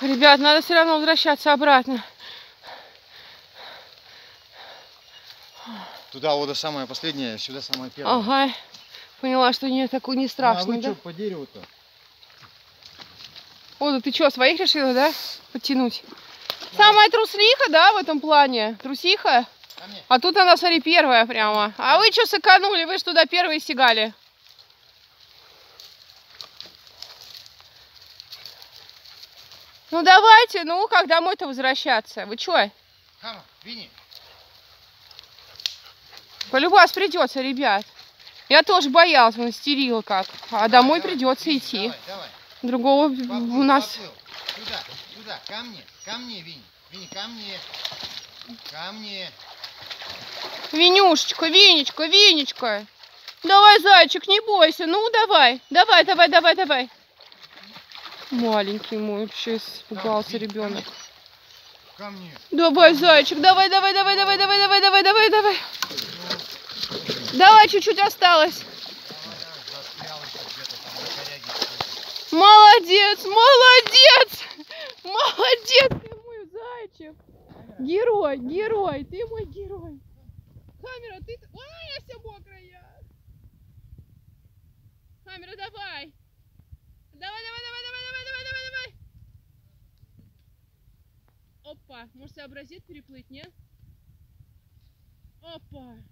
Ребят, надо все равно возвращаться обратно. Туда вот самое последнее, сюда самое первое. Ага. Поняла, что не такой не Ну, а страшно, вы да? что по дереву-то? О, да ты что, своих решила, да? Подтянуть. Самая труслиха, да, в этом плане? Трусиха? А тут она, смотри, первая прямо. А вы что сэканули? Вы ж туда первые стегали. Ну давайте, ну как домой-то возвращаться? Вы чё? Хама, Винни. Полюбас придется, ребят. Я тоже боялась, он истерила как. А домой Давай, придется идти. Давай, давай. Другого Поплыл, у нас... поплыл. Сюда, сюда, ко мне, ко мне, Винни. Винни, ко мне. Ко мне. Винюшечка, Винечка, Винечка. Давай, зайчик, не бойся. Ну, давай. Давай, давай, давай, давай. Маленький мой вообще испугался ребенок. Ко мне. Давай, зайчик, давай, давай, давай, давай, давай, давай, давай, давай, давай. Давай, чуть-чуть осталось. Молодец, молодец. Молодец, ты мой зайчик. Герой, герой, ты мой герой. Камера, ты... Ой, я вся мокрая. Камера. Давай, давай, давай, давай, давай, давай, давай, давай. Опа, может сообразит переплыть, не? Опа.